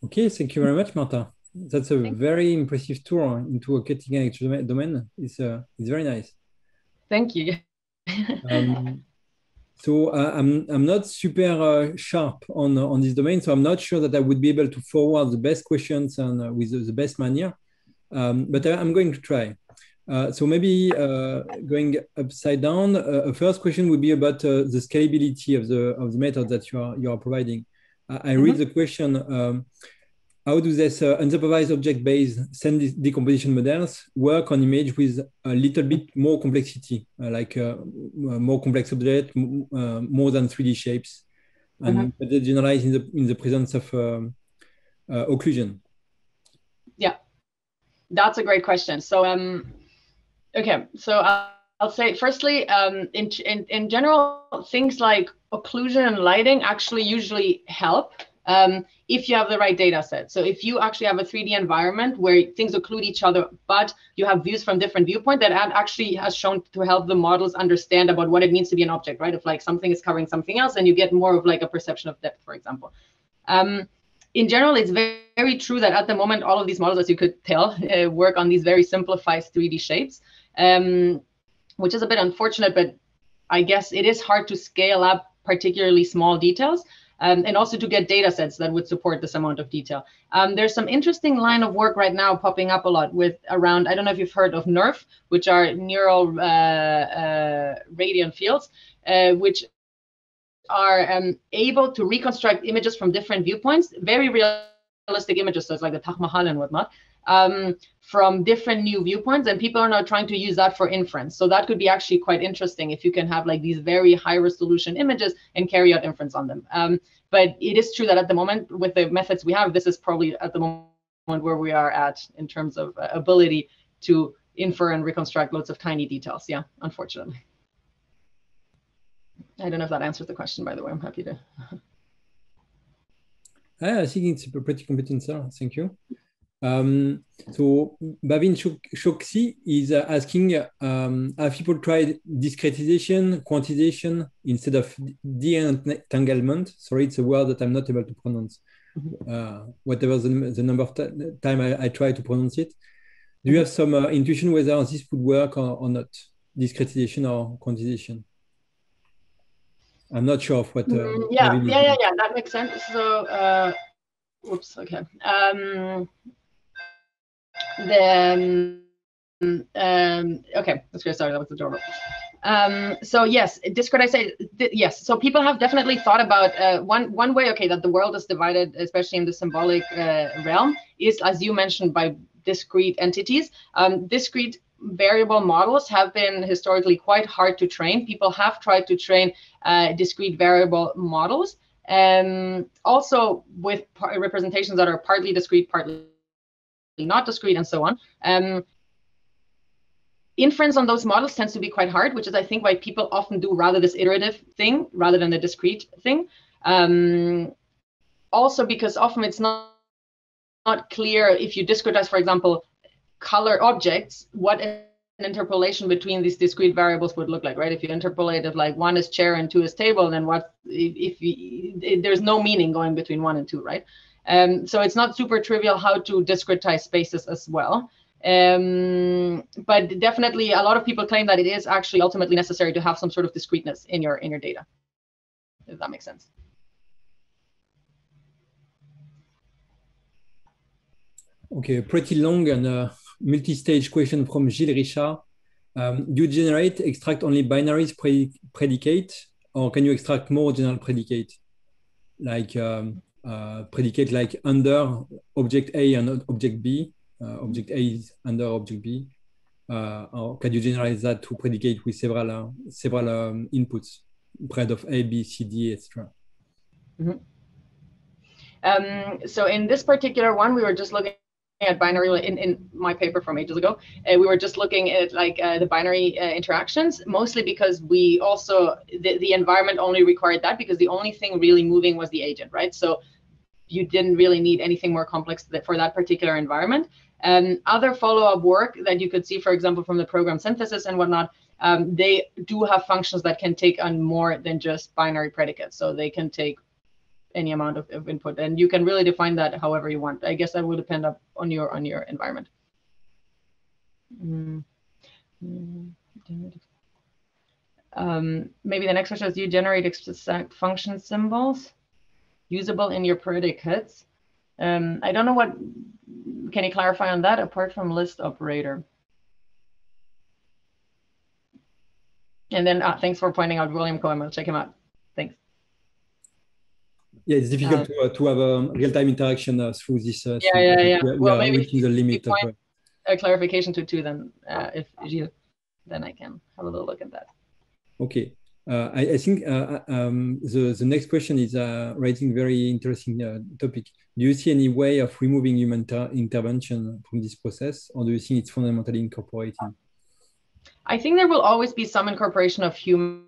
A: Okay, thank you very much, Marta. That's a
B: Thanks.
A: very impressive tour into a cutting edge domain. It's, uh, it's very nice.
B: Thank you.
A: um, so uh, I'm I'm not super uh, sharp on on this domain, so I'm not sure that I would be able to forward the best questions and uh, with the, the, best manner. Um, but I, am going to try. Uh, so maybe uh, going upside down, uh, a first question would be about the scalability of the of the method that you are you are providing. I mm -hmm. read the question. Um, how do these uh, unsupervised object-based scene decomposition models work on image with a little bit more complexity, uh, like uh, uh more complex object, uh, more than 3D shapes, and mm -hmm. they generalize in the in the presence of um, uh, occlusion?
B: Yeah, that's a great question. So, um, okay, so I'll say firstly, um, in, in in general, things like occlusion and lighting actually usually help um, if you have the right data set. So if you actually have a 3D environment where things occlude each other, but you have views from different viewpoint, that actually has shown to help the models understand about what it means to be an object, right? If like something is covering something else, and you get more of like a perception of depth, for example. Um, in general, it's very, very, true that at the moment, all of these models, as you could tell, uh, work on these very simplified 3D shapes, um, which is a bit unfortunate, but I guess it is hard to scale up particularly small details um, and also to get data sets that would support this amount of detail. Um, there's some interesting line of work right now popping up a lot with around, I don't know if you've heard of NeRF, which are neural uh, uh, radiance fields, uh, which are um, able to reconstruct images from different viewpoints, very realistic images, so it's like the Taj Mahal and whatnot, um, from different new viewpoints and people are now trying to use that for inference. So that could be actually quite interesting if you can have like these very high resolution images and carry out inference on them. Um, but it is true that at the moment with the methods we have this is probably at the moment where we are at in terms of uh, ability to infer and reconstruct loads of tiny details. Yeah unfortunately. I don't know if that answers the question by the way. I'm happy to.
A: I think it's a pretty competent answer. Thank you. Um, so Bhavin Choksi is uh, asking, um, have people tried discretization, quantization instead of de-entanglement? Sorry, it's a word that I'm not able to pronounce. Mm-hmm. Uh, whatever the, the number of time I, I, try to pronounce it. Do you have some uh, intuition whether this would work or, or, not, discretization or quantization? I'm not sure of what. Uh,
B: mm, yeah, yeah, yeah, yeah, that makes sense. So, uh, oops, okay. Um, then um, okay, let's get started. That was the doorbell. Um, so yes, discretization. Yes, so people have definitely thought about uh, one one way. Okay, that the world is divided, especially in the symbolic uh, realm, is as you mentioned by discrete entities. Um, discrete variable models have been historically quite hard to train. People have tried to train uh, discrete variable models, and um, also with representations that are partly discrete, partly not discrete, and so on. Um, inference on those models tends to be quite hard, which is, I think, why people often do rather this iterative thing rather than the discrete thing. Um, also, because often it's not, not clear if you discretize, for example, color objects, what an interpolation between these discrete variables would look like, right? If you interpolate if like one is chair and two is table, then what if, if, if there's no meaning going between one and two, right? Um, so it's not super trivial how to discretize spaces as well. Um, but definitely a lot of people claim that it is actually ultimately necessary to have some sort of discreteness in your in your data, if that makes sense.
A: Okay, pretty long and uh, multi-stage question from Gilles Richard. Um, do you generate, extract only binaries pre predicate, or can you extract more general predicate? Like um, uh, predicate like under object A and object B. Uh, object A is under object B. Uh, or can you generalize that to predicate with several uh, several um, inputs, bread of A, B, C, D, etc.
B: Mm -hmm. um, so in this particular one, we were just looking at binary in, in my paper from ages ago uh, we were just looking at like uh, the binary uh, interactions mostly because we also the, the environment only required that because the only thing really moving was the agent right so you didn't really need anything more complex for that particular environment. And other follow-up work that you could see for example from the program synthesis and whatnot um, they do have functions that can take on more than just binary predicates. So they can take any amount of, of, input and you can really define that however you want. I guess that will depend up on your on your environment. Mm. Um, maybe the next question is do you generate exact function symbols usable in your predicates um, i don't know what can you clarify on that apart from list operator and then uh, thanks for pointing out william cohen i'll check him out thanks
A: yeah, it's difficult uh, to, uh, to have a real-time interaction uh, through this.
B: Uh, yeah, yeah, yeah.
A: We,
B: well,
A: we
B: maybe
A: reaching the limit. Of,
B: a clarification to two, then uh, if you, then I can have a little look at that.
A: Okay. Uh, I, I, think uh, um, the, the next question is uh, raising very interesting topic. Do you see any way of removing human intervention from this process, or do you think it's fundamentally incorporated?
B: I think there will always be some incorporation of human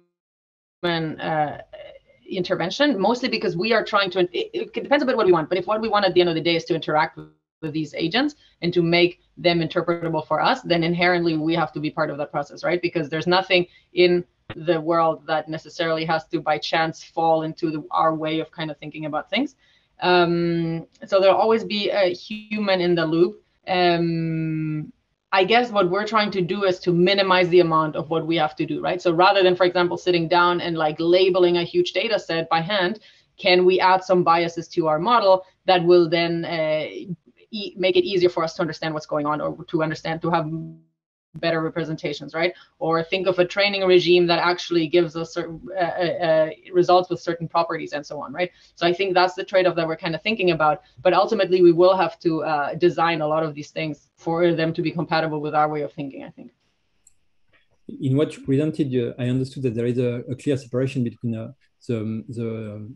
B: intervention, mostly because we are trying to, it, it, depends a bit what we want, but if what we want at the end of the day is to interact with these agents and to make them interpretable for us, then inherently we have to be part of that process, right? Because there's nothing in the world that necessarily has to by chance fall into the, our way of kind of thinking about things. Um, so there'll always be a human in the loop. Um, I guess what we're trying to do is to minimize the amount of what we have to do, right? So rather than, for example, sitting down and like labeling a huge data set by hand, can we add some biases to our model that will then uh, e make it easier for us to understand what's going on or to understand, to have better representations, right? Or think of a training regime that actually gives us certain uh, uh, uh, results with certain properties and so on, right? So I think that's the trade-off that we're kind of thinking about. But ultimately, we will have to uh, design a lot of these things for them to be compatible with our way of thinking. I think.
A: In what you presented, I understood that there is a, a clear separation between uh, the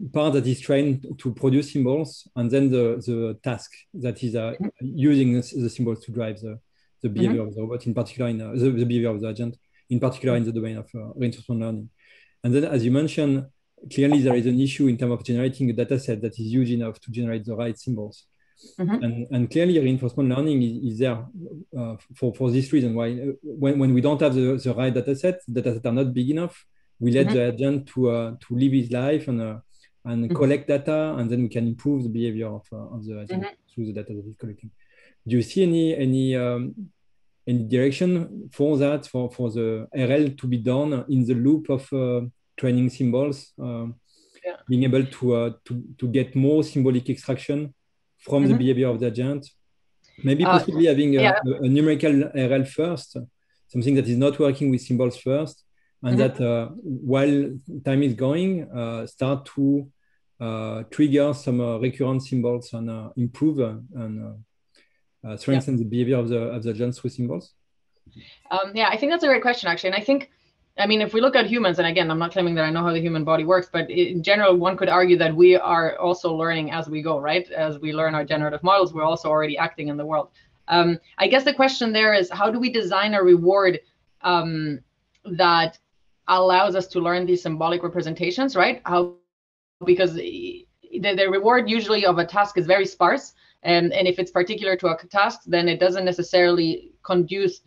A: the part that is trained to produce symbols and then the the task that is uh, mm-hmm. using the symbols to drive the the behavior mm -hmm. of the robot, in particular in uh, the, the, behavior of the agent, in particular in the domain of uh, reinforcement learning. And then, as you mentioned, clearly there is an issue in terms of generating a data set that is huge enough to generate the right symbols. Mm -hmm. and, and clearly reinforcement learning is, is there uh, for, for this reason why uh, when, when we don't have the, the right data set data set are not big enough we let mm -hmm. the agent to uh, to live his life and uh, and mm -hmm. collect data and then we can improve the behavior of, uh, of the agent mm-hmm. through the data that collecting do you see any any um, any direction for that, for, for the RL to be done in the loop of uh, training symbols, uh, yeah. being able to, uh, to, to get more symbolic extraction from mm -hmm. the mm-hmm. behavior of the agent, maybe uh, possibly having a, yeah. a, a, numerical RL first, something that is not working with symbols first, and mm -hmm. that uh, while time is going, uh, start to trigger some recurrent symbols and improve and uh, strengthen yeah. the behavior of the of the through symbols?
B: Um, yeah, I think that's a great question actually, and I think. I mean, if we look at humans, and again, I'm not claiming that I know how the human body works, but in general, one could argue that we are also learning as we go, right? As we learn our generative models, we're also already acting in the world. Um, I guess the question there is how do we design a reward um, that allows us to learn these symbolic representations, right? How because the, the reward usually of a task is very sparse and, and if it's particular to a task, then it doesn't necessarily conduce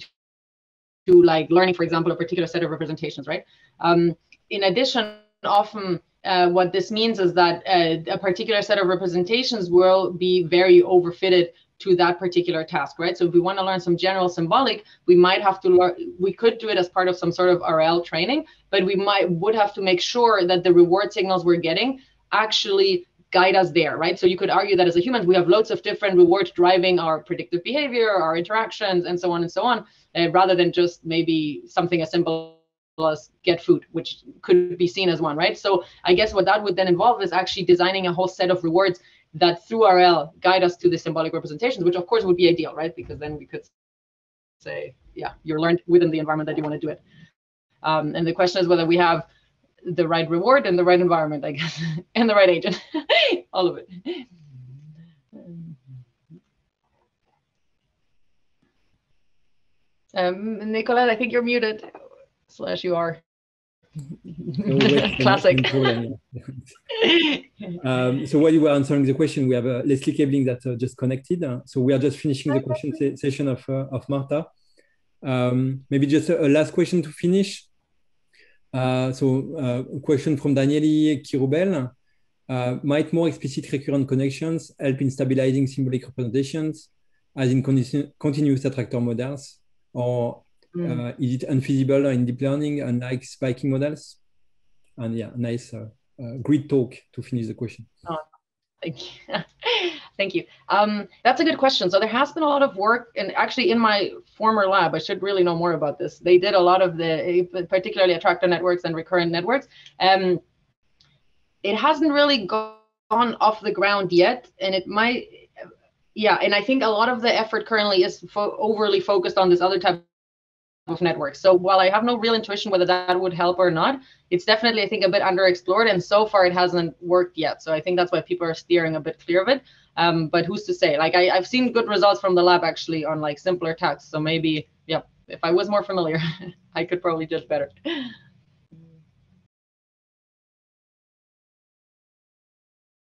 B: to like learning, for example, a particular set of representations, right? Um, in addition, often uh, what this means is that uh, a particular set of representations will be very overfitted to that particular task, right? So if we want to learn some general symbolic, we might have to learn, we could do it as part of some sort of RL training, but we might would have to make sure that the reward signals we're getting actually guide us there, right? So you could argue that as a human, we have loads of different rewards driving our predictive behavior, our interactions, and so on and so on, uh, rather than just maybe something as simple as get food, which could be seen as one, right? So I guess what that would then involve is actually designing a whole set of rewards that through RL guide us to the symbolic representations, which of course would be ideal, right? Because then we could say, yeah, you're learned within the environment that you want to do it. Um, and the question is whether we have the right reward and the right environment, I guess, and the right agent, all of it. Um, Nicola, I think you're muted, slash you are. Classic.
A: um, so while you were answering the question, we have uh, Leslie Kaelbling that uh, just connected. Uh, so we are just finishing the question se session of, uh, of Marta. Um, maybe just a, a, last question to finish. Uh, so uh, a question from Danieli Kirubel. Uh, might more explicit recurrent connections help in stabilizing symbolic representations, as in continu continuous attractor models? Or mm. uh, is it unfeasible in deep learning, and unlike spiking models? And yeah, nice, uh, uh great talk to finish the question.
B: Oh, thank you. thank you. Um, that's a good question. So there has been a lot of work, and actually in my former lab, I should really know more about this. They did a lot of the, particularly attractor networks and recurrent networks. Um, it hasn't really gone off the ground yet, and it might. Yeah, and I think a lot of the effort currently is fo overly focused on this other type of network. So while I have no real intuition whether that would help or not, it's definitely I think a bit underexplored, and so far it hasn't worked yet. So I think that's why people are steering a bit clear of it. Um, but who's to say? Like I, I've seen good results from the lab actually on like simpler tasks. So maybe yeah, if I was more familiar, I could probably judge better.